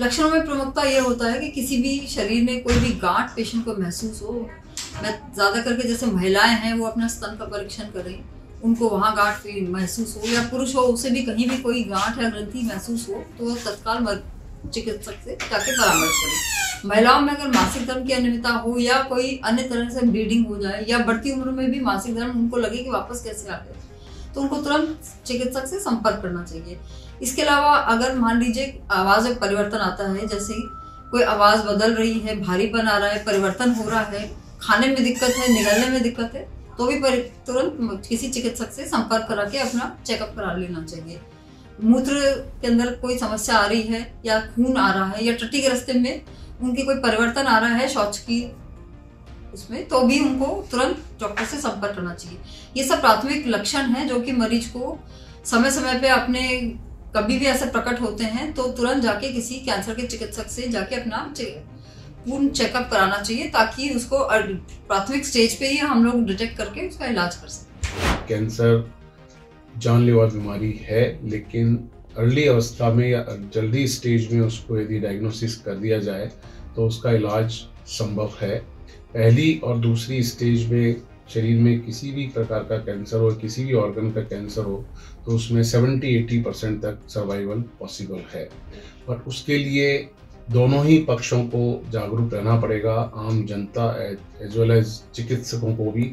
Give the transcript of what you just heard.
लक्षणों में प्रमुखता ये होता है कि किसी भी शरीर में कोई भी गांठ पेशेंट को महसूस हो, मैं ज़्यादा करके जैसे महिलाएँ हैं, वो अपना स्तन का परीक्षण करें, उनको वहाँ गांठ महसूस हो या पुरुष हो, उसे भी कहीं भी कोई गांठ या ग्रंथि महसूस हो तो वो तत्काल चिकित्सक से जाके परामर्श करें। महिलाओं में अगर मासिक धर्म की अनियमितता हो या कोई अन्य तरह से ब्लीडिंग हो जाए या बढ़ती उम्र में भी मासिक धर्म उनको लगे कि वापस कैसे आ गए तो उनको तुरंत चिकित्सक से संपर्क करना चाहिए। इसके अलावा अगर मान लीजिए आवाज़ में परिवर्तन आता है, जैसे कोई आवाज़ बदल रही है भारीपन आ रहा है, परिवर्तन हो रहा है, खाने में दिक्कत है, निगलने में दिक्कत है तो भी तुरंत किसी चिकित्सक से संपर्क करा के अपना चेकअप करा लेना चाहिए। मूत्र के अंदर कोई समस्या आ रही है या खून आ रहा है या टट्टी के रास्ते में उनकी कोई परिवर्तन आ रहा है, शौच की उसमें तो भी उनको तुरंत डॉक्टर से संपर्क करना चाहिए। ये सब प्राथमिक लक्षण हैं जो कि मरीज़ को समय समय पे अपने, कभी भी ऐसे प्रकट होते हैं तो तुरंत जाके किसी कैंसर के चिकित्सक से जाके अपना पूर्ण चेकअप कराना चाहिए, ताकि उसको प्राथमिक स्टेज पे ही हम लोग डिटेक्ट करके उसका इलाज कर सकें। कैंसर जानलेवा बीमारी है, लेकिन अर्ली अवस्था में या जल्दी स्टेज में उसको यदि डायग्नोसिस कर दिया जाए तो उसका इलाज संभव है। पहली और दूसरी स्टेज में शरीर में किसी भी प्रकार का कैंसर हो, किसी भी ऑर्गन का कैंसर हो तो उसमें 70-80 परसेंट तक सर्वाइवल पॉसिबल है। पर उसके लिए दोनों ही पक्षों को जागरूक रहना पड़ेगा, आम जनता एज वेल एज चिकित्सकों को भी।